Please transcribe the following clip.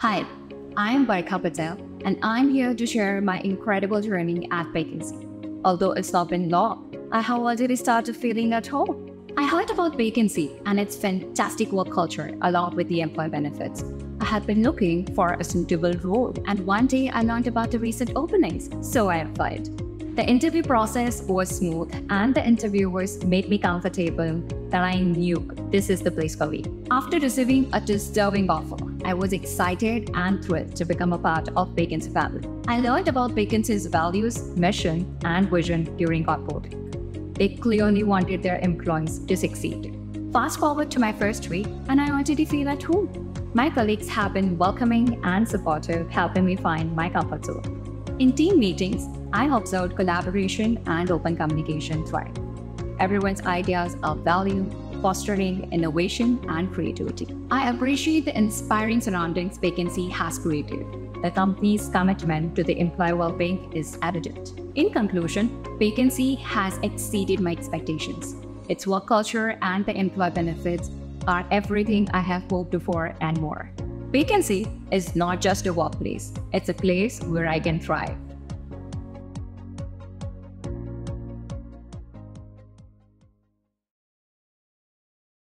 Hi, I'm Barkha Patel, and I'm here to share my incredible journey at Bacancy. Although it's not been long, I have already started feeling at home. I heard about Bacancy and its fantastic work culture along with the employee benefits. I had been looking for a suitable role, and one day I learned about the recent openings, so I applied. The interview process was smooth, and the interviewers made me comfortable that I knew this is the place for me. After receiving a disturbing offer, I was excited and thrilled to become a part of Bacancy family. I learned about Bacancy's values, mission, and vision during onboarding. They clearly wanted their employees to succeed. Fast forward to my first week, and I already feel at home. My colleagues have been welcoming and supportive, helping me find my comfort zone. In team meetings, I observed collaboration and open communication thrive. Everyone's ideas are valued, fostering innovation and creativity. I appreciate the inspiring surroundings Bacancy has created. The company's commitment to the employee well-being is evident. In conclusion, Bacancy has exceeded my expectations. Its work culture and the employee benefits are everything I have hoped for and more. Bacancy is not just a workplace, it's a place where I can thrive.